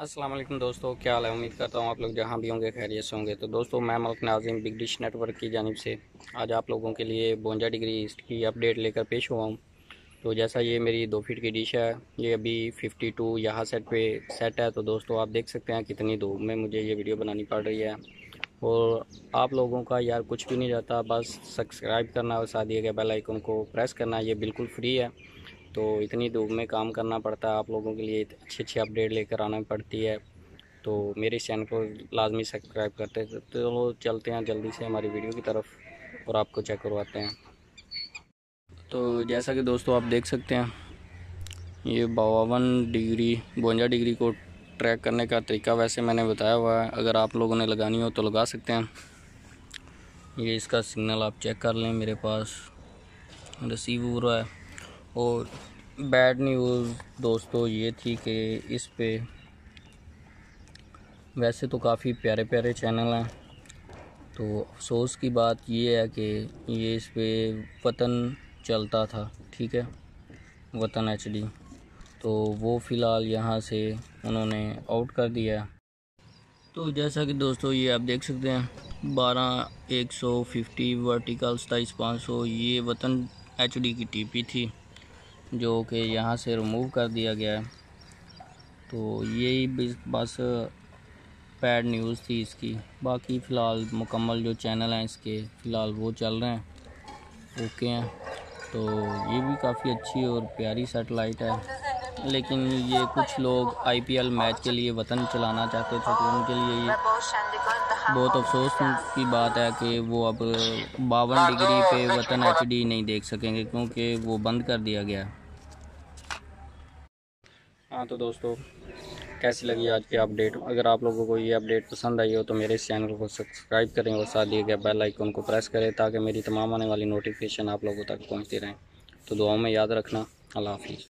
अस्सलाम वालेकुम दोस्तों, क्या हाल है? उम्मीद करता हूँ आप लोग जहाँ भी होंगे, खैरियत से होंगे। तो दोस्तों, मैं Malak Nazim big dish network की जानब से आज आप लोगों के लिए बोंजा डिग्री की अपडेट लेकर पेश हुआ हूँ। तो जैसा ये मेरी दो फीट की डिश है, ये अभी 52 यहाँ सेट पे सेट है। तो दोस्तों, आप देख सकते हैं कितनी धूप में मुझे ये वीडियो बनानी पड़ रही है। और आप लोगों का यार कुछ भी नहीं जाता बस सब्सक्राइब करना और साथ दिए गए बेल आइकन को प्रेस करना, ये बिल्कुल फ्री है। तो इतनी धूप में काम करना पड़ता है, आप लोगों के लिए अच्छी अच्छी अपडेट लेकर आना पड़ती है। तो मेरे चैनल को लाजमी सब्सक्राइब करते हैं तो चलो चलते हैं जल्दी से हमारी वीडियो की तरफ़ और आपको चेक करवाते हैं। तो जैसा कि दोस्तों आप देख सकते हैं, ये बावन डिग्री बवंजा डिग्री को ट्रैक करने का तरीका वैसे मैंने बताया हुआ है। अगर आप लोगों ने लगानी हो तो लगा सकते हैं। ये इसका सिग्नल आप चेक कर लें मेरे पास। रिसीव हो रहा है। और बैड न्यूज़ दोस्तों, ये थी कि इस पे वैसे तो काफ़ी प्यारे प्यारे चैनल हैं। तो अफसोस की बात ये है कि ये इस पे वतन चलता था, ठीक है? वतन एचडी तो वो फ़िलहाल यहाँ से उन्होंने आउट कर दिया तो जैसा कि दोस्तों, ये आप देख सकते हैं, बारह एक सौ फिफ्टी वर्टिकल सताईस पाँच सौ, ये वतन एच की टीपी थी। जो कि यहाँ से रिमूव कर दिया गया है। तो यही बस पैड न्यूज़ थी इसकी। बाकी फ़िलहाल मुकम्मल जो चैनल हैं इसके, फ़िलहाल वो चल रहे हैं। ओके हैं। तो ये भी काफ़ी अच्छी और प्यारी सेटेलाइट है। लेकिन ये कुछ लोग आईपीएल मैच के लिए वतन चलाना चाहते थे तो उनके लिए ये बहुत अफसोस की बात है कि वो अब बावन डिग्री पे वतन एचडी नहीं देख सकेंगे, क्योंकि वो बंद कर दिया गया हाँ तो दोस्तों, कैसी लगी आज की अपडेट अगर आप लोगों को ये अपडेट पसंद आई हो तो मेरे इस चैनल को सब्सक्राइब करें और साथ दिए गए बेल आइकन को प्रेस करें ताकि मेरी तमाम आने वाली नोटिफिकेशन आप लोगों तक पहुँचती रहें। तो दुआओं में याद रखना। अल्लाह हाफिज़।